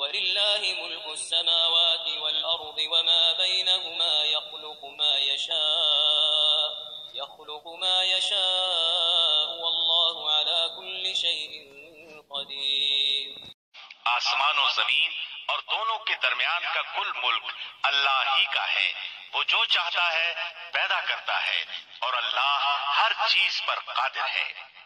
ولله ملك السماوات والأرض وما بينهما يخلق ما يشاء يخلق ما يشاء والله على كل شيء قدير. آسمان و زمین اور دونوں کے درمیان کا کل ملک اللہ ہی کا ہے۔ وہ جو چاہتا ہے پیدا کرتا ہے اور اللہ ہر چیز پر قادر ہے۔